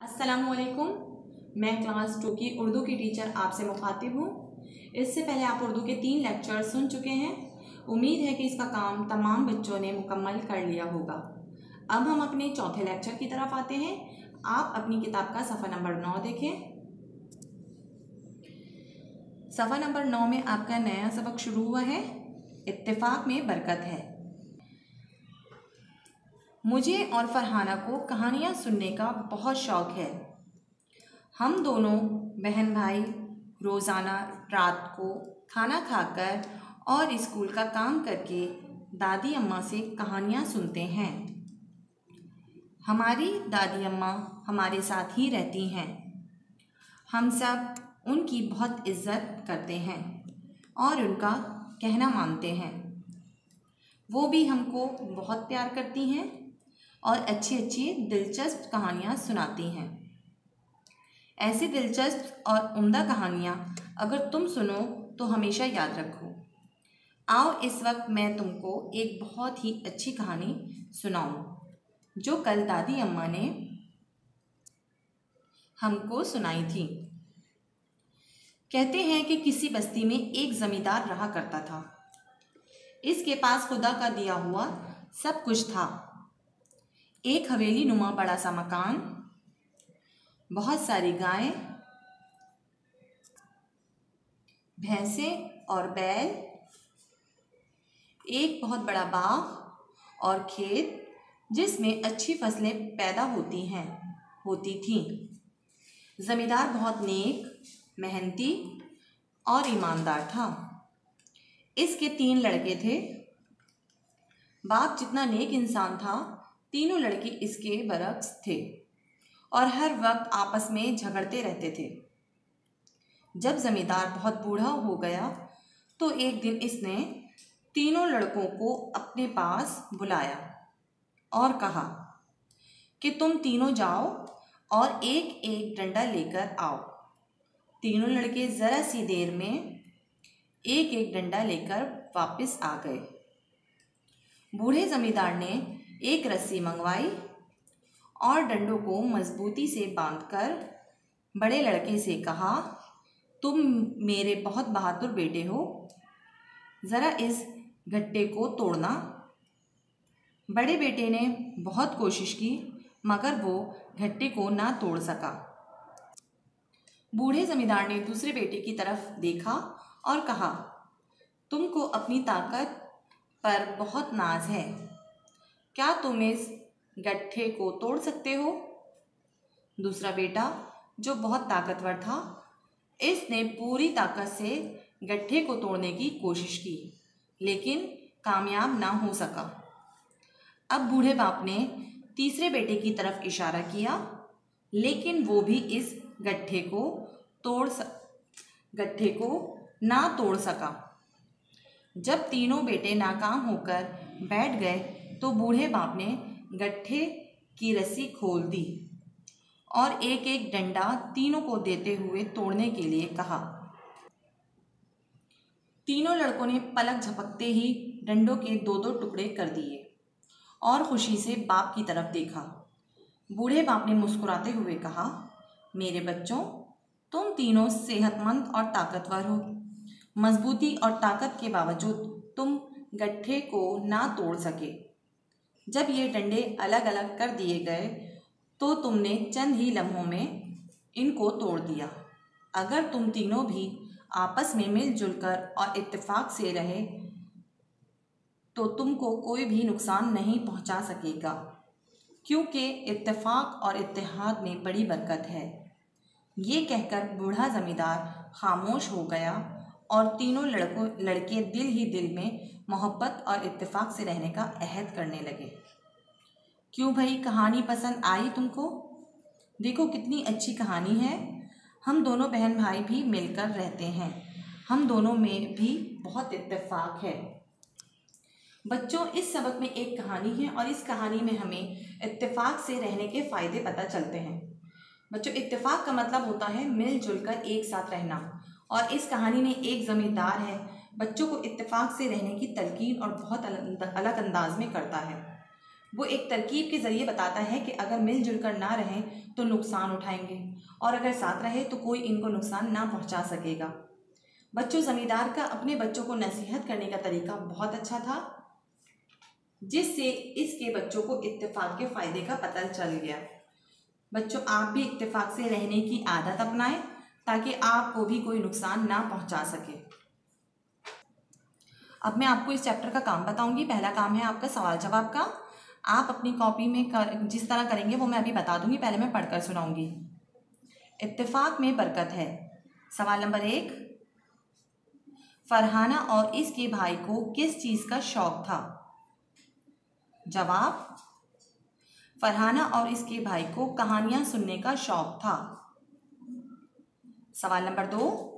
असलकुम मैं class to की उर्दू की टीचर आपसे मुखातिब हूँ। इससे पहले आप उर्दू के तीन लेक्चर सुन चुके हैं। उम्मीद है कि इसका काम तमाम बच्चों ने मुकम्मल कर लिया होगा। अब हम अपने चौथे लेक्चर की तरफ़ आते हैं। आप अपनी किताब का सफ़ा नंबर नौ देखें। सफ़ा नंबर नौ में आपका नया सबक शुरू हुआ है। इत्तेफाक में बरकत है। मुझे और फरहाना को कहानियाँ सुनने का बहुत शौक़ है। हम दोनों बहन भाई रोज़ाना रात को खाना खाकर और स्कूल का काम करके दादी अम्मा से कहानियाँ सुनते हैं। हमारी दादी अम्मा हमारे साथ ही रहती हैं। हम सब उनकी बहुत इज़्ज़त करते हैं और उनका कहना मानते हैं। वो भी हमको बहुत प्यार करती हैं और अच्छी अच्छी दिलचस्प कहानियाँ सुनाती हैं। ऐसी दिलचस्प और उम्दा कहानियाँ अगर तुम सुनो तो हमेशा याद रखो। आओ इस वक्त मैं तुमको एक बहुत ही अच्छी कहानी सुनाऊं, जो कल दादी अम्मा ने हमको सुनाई थी। कहते हैं कि किसी बस्ती में एक ज़मींदार रहा करता था। इसके पास खुदा का दिया हुआ सब कुछ था। एक हवेली नुमा बड़ा सा मकान, बहुत सारी गायें, भैंसें और बैल, एक बहुत बड़ा बाग और खेत जिसमें अच्छी फ़सलें पैदा होती हैं, होती थीं। ज़मींदार बहुत नेक, मेहनती और ईमानदार था। इसके तीन लड़के थे। बाप जितना नेक इंसान था तीनों लड़के इसके बरक्स थे और हर वक्त आपस में झगड़ते रहते थे। जब ज़मींदार बहुत बूढ़ा हो गया तो एक दिन इसने तीनों लड़कों को अपने पास बुलाया और कहा कि तुम तीनों जाओ और एक एक डंडा लेकर आओ। तीनों लड़के ज़रा सी देर में एक एक डंडा लेकर वापस आ गए। बूढ़े ज़मींदार ने एक रस्सी मंगवाई और डंडों को मजबूती से बांधकर बड़े लड़के से कहा, तुम मेरे बहुत बहादुर बेटे हो। ज़रा इस गट्टे को तोड़ना। बड़े बेटे ने बहुत कोशिश की, मगर वो घट्टे को ना तोड़ सका। बूढ़े जमींदार ने दूसरे बेटे की तरफ़ देखा और कहा, तुमको अपनी ताकत पर बहुत नाज है। क्या तुम इस गट्ठे को तोड़ सकते हो? दूसरा बेटा, जो बहुत ताकतवर था, इसने पूरी ताकत से गट्ठे को तोड़ने की कोशिश की, लेकिन कामयाब ना हो सका। अब बूढ़े बाप ने तीसरे बेटे की तरफ़ इशारा किया, लेकिन वो भी इस गट्ठे को तोड़ सक गट्ठे को ना तोड़ सका। जब तीनों बेटे नाकाम होकर बैठ गए तो बूढ़े बाप ने गट्ठे की रस्सी खोल दी और एक एक डंडा तीनों को देते हुए तोड़ने के लिए कहा। तीनों लड़कों ने पलक झपकते ही डंडों के दो दो टुकड़े कर दिए और खुशी से बाप की तरफ़ देखा। बूढ़े बाप ने मुस्कुराते हुए कहा, मेरे बच्चों, तुम तीनों सेहतमंद और ताकतवर हो। मजबूती और ताकत के बावजूद तुम गट्ठे को ना तोड़ सके। जब ये डंडे अलग अलग कर दिए गए तो तुमने चंद ही लम्हों में इनको तोड़ दिया। अगर तुम तीनों भी आपस में मिलजुल कर और इत्तेफाक से रहे तो तुमको कोई भी नुकसान नहीं पहुँचा सकेगा, क्योंकि इत्तेफाक और इत्तेहाद में बड़ी बरकत है। ये कहकर बूढ़ा ज़मींदार खामोश हो गया और तीनों लड़कों, लड़के दिल ही दिल में मोहब्बत और इत्तेफाक से रहने का अहद करने लगे। क्यों भाई कहानी पसंद आई तुमको? देखो कितनी अच्छी कहानी है। हम दोनों बहन भाई भी मिलकर रहते हैं। हम दोनों में भी बहुत इत्तेफाक है। बच्चों, इस सबक में एक कहानी है और इस कहानी में हमें इत्तेफाक से रहने के फ़ायदे पता चलते हैं। बच्चों, इत्तेफाक का मतलब होता है मिलजुल कर एक साथ रहना। और इस कहानी में एक ज़मींदार है बच्चों को इत्तेफाक से रहने की तलकीन और बहुत अलग अंदाज में करता है। वो एक तरकीब के ज़रिए बताता है कि अगर मिलजुल कर ना रहें तो नुकसान उठाएँगे और अगर साथ रहे तो कोई इनको नुकसान ना पहुँचा सकेगा। बच्चों ज़मींदार का अपने बच्चों को नसीहत करने का तरीका बहुत अच्छा था, जिससे इसके बच्चों को इत्तेफाक के फ़ायदे का पता चल गया। बच्चों, आप भी इत्तेफाक से रहने की आदत अपनाएँ ताकि आपको भी कोई नुकसान ना पहुँचा सके। अब मैं आपको इस चैप्टर का काम बताऊँगी। पहला काम है आपका सवाल जवाब का। आप अपनी कॉपी में कर, जिस तरह करेंगे वो मैं अभी बता दूँगी, पहले मैं पढ़कर सुनाऊँगी। इत्तेफाक में बरकत है। सवाल नंबर एक, फरहाना और इसके भाई को किस चीज़ का शौक था? जवाब, फरहाना और इसके भाई को कहानियाँ सुनने का शौक था। सवाल नंबर दो,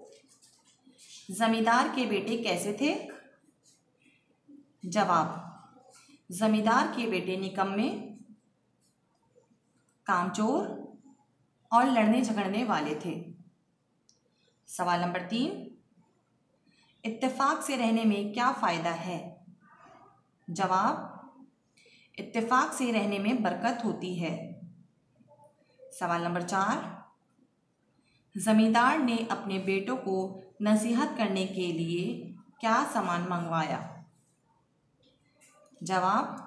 जमींदार के बेटे कैसे थे? जवाब, जमींदार के बेटे निकम्मे कामचोर और लड़ने झगड़ने वाले थे। सवाल नंबर तीन, इत्तेफाक से रहने में क्या फ़ायदा है? जवाब, इत्तेफाक से रहने में बरकत होती है। सवाल नंबर चार, ज़मींदार ने अपने बेटों को नसीहत करने के लिए क्या सामान मंगवाया? जवाब,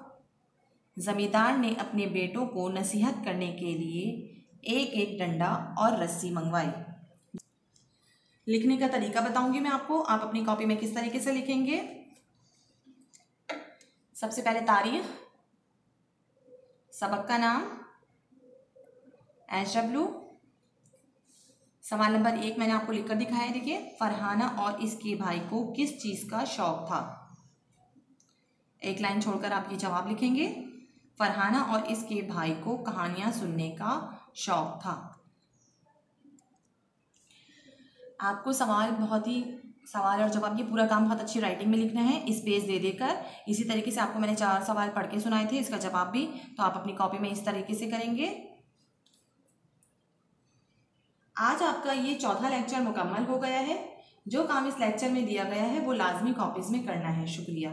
ज़मींदार ने अपने बेटों को नसीहत करने के लिए एक एक डंडा और रस्सी मंगवाई। लिखने का तरीका बताऊँगी मैं आपको। आप अपनी कॉपी में किस तरीके से लिखेंगे? सबसे पहले तारीख, सबक का नाम एच डब्ल्यू सवाल नंबर एक मैंने आपको लिखकर दिखाया देखिए, फरहाना और इसके भाई को किस चीज़ का शौक था? एक लाइन छोड़कर आप ये जवाब लिखेंगे, फरहाना और इसके भाई को कहानियाँ सुनने का शौक था। आपको सवाल बहुत ही, सवाल और जवाब, ये पूरा काम बहुत अच्छी राइटिंग में लिखना है स्पेस दे देकर। इसी तरीके से आपको मैंने चार सवाल पढ़ के सुनाए थे, इसका जवाब भी तो आप अपनी कॉपी में इस तरीके से करेंगे। आज आपका ये चौथा लेक्चर मुकम्मल हो गया है। जो काम इस लेक्चर में दिया गया है, वो लाजमी कॉपीज़ में करना है। शुक्रिया।